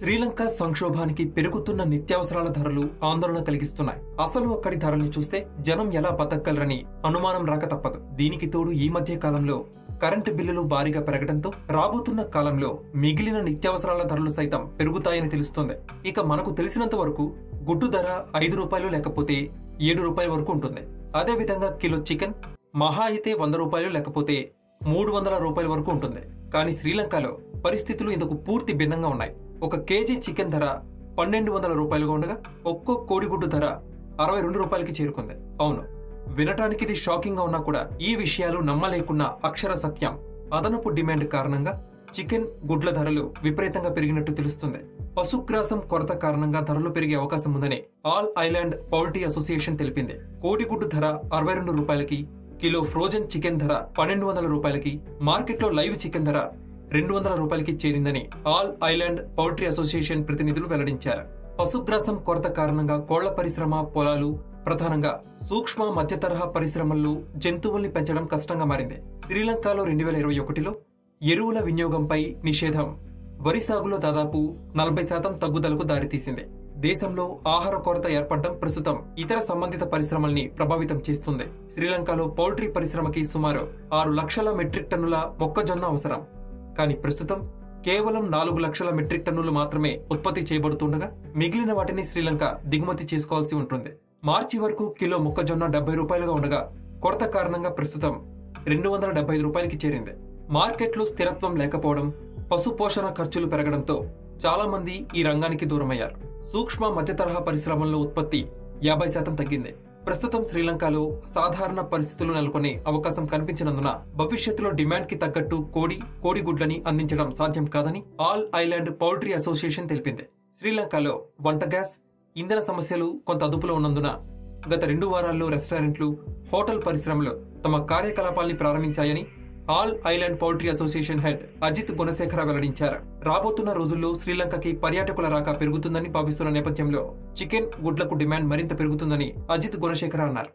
శ్రీలంక సంక్షోభానికి పెరుగుతున్న నిత్యావసరాల ధరలు ఆందోళన కలిగిస్తున్నాయి. అసలు అక్కడి ధరల్ని చూస్తే జనం ఎలా బతకగలరని అనుమానం రాక తప్పదు. దీనికి తోడు ఈ మధ్య కాలంలో కరెంటు బిల్లులు భారీగా పెరగడంతో రాబోతున్న కాలంలో మిగిలిన నిత్యావసరాల ధరలు సైతం పెరుగుతాయని తెలుస్తోంది. ఇక మనకు తెలిసినంత వరకు గుడ్డు ధర ఐదు రూపాయలు లేకపోతే ఏడు రూపాయల వరకు ఉంటుంది. అదేవిధంగా కిలో చికెన్ మహా అయితే వంద రూపాయలు లేకపోతే మూడు వందల రూపాయల వరకు ఉంటుంది. కానీ శ్రీలంకలో పరిస్థితులు ఇందుకు పూర్తి భిన్నంగా ఉన్నాయి. ఒక కేజీ చికెన్ ధర పన్నెండు వందల రూపాయలుగా ఉండగా ఒక్కో కోడిగుడ్డు ధర అరవై రెండు రూపాయలకి చేరుకుంది. అవును వినటానికి ఇది షాకింగ్గా ఉన్నా కూడా ఈ విషయాలు నమ్మలేకున్న అక్షర సత్యం. అదనపు డిమాండ్ కారణంగా చికెన్ గుడ్ల ధరలు విపరీతంగా పెరిగినట్టు తెలుస్తుంది. పశుగ్రాసం కొరత కారణంగా ధరలు పెరిగే అవకాశం ఉందని ఆల్ ఐలాండ్ పౌల్ట్రీ అసోసియేషన్ తెలిపింది. కోడిగుడ్డు ధర అరవై రెండు రూపాయలకి కిలో ఫ్రోజన్ చికెన్ ధర పన్నెండు వందల రూపాయలకి మార్కెట్లో లైవ్ చికెన్ ధర రెండు వందల రూపాయలకి చేరిందని ఆల్ ఐలాండ్ పౌల్ట్రీ అసోసియేషన్ ప్రతినిధులు వెల్లడించారు. పశుగ్రాసం కొరత కారణంగా కోళ్ళ పరిశ్రమ పొలాలు ప్రధానంగా సూక్ష్మ మధ్యతరహా పరిశ్రమల్లో జంతువుల్ని పెంచడం కష్టంగా మారింది. శ్రీలంకలో రెండు వేల ఇరవై ఒకటిలో ఎరువుల వినియోగంపై నిషేధం. వరి సాగులో దాదాపు నలభై శాతం తగ్గుదలకు దారితీసింది. దేశంలో ఆహార కొరత ఏర్పడడం ప్రస్తుతం ఇతర సంబంధిత పరిశ్రమల్ని ప్రభావితం చేస్తుంది. శ్రీలంకలో పౌల్ట్రీ పరిశ్రమకి సుమారు ఆరు లక్షల మెట్రిక్ టన్నుల మొక్కజొన్న అవసరం. కానీ ప్రస్తుతం కేవలం నాలుగు లక్షల మెట్రిక్ టన్నులు మాత్రమే ఉత్పత్తి చేయబడుతుండగా మిగిలిన వాటిని శ్రీలంక దిగుమతి చేసుకోవాల్సి ఉంటుంది. మార్చి వరకు కిలో మొక్కజొన్న డెబ్బై రూపాయలుగా ఉండగా కొరత కారణంగా ప్రస్తుతం రెండు వందల డెబ్బై ఐదు రూపాయలకి చేరింది. మార్కెట్లో స్థిరత్వం లేకపోవడం పశు పోషణ ఖర్చులు పెరగడంతో చాలా మంది ఈ రంగానికి దూరమయ్యారు. సూక్ష్మ మధ్య తరహా పరిశ్రమల్లో ఉత్పత్తి యాభై శాతం తగ్గింది. ప్రస్తుతం శ్రీలంకలో సాధారణ పరిస్థితులు నెలకొనే అవకాశం కనిపించినందున భవిష్యత్తులో డిమాండ్కి తగ్గట్టు కోడి కోడిగుడ్లని అందించడం సాధ్యం కాదని ఆల్ ఐలాండ్ పౌల్ట్రీ అసోసియేషన్ తెలిపింది. శ్రీలంకలో వంట గ్యాస్ ఇంధన సమస్యలు కొంత అదుపులో ఉన్నందున గత రెండు వారాల్లో రెస్టారెంట్లు హోటల్ పరిశ్రమలు తమ కార్యకలాపాల్ని ప్రారంభించాయని all island poultry association head Ajith Gunasekara వెల్లడించారు. రాబోతున్న రోజుల్లో శ్రీలంకకి పర్యాటకుల రాక పెరుగుతుందని భావిస్తున్న నేపథ్యంలో చికెన్ గుడ్లకు డిమాండ్ మరింత పెరుగుతుందని అజిత్ గుణశేఖర అన్నారు.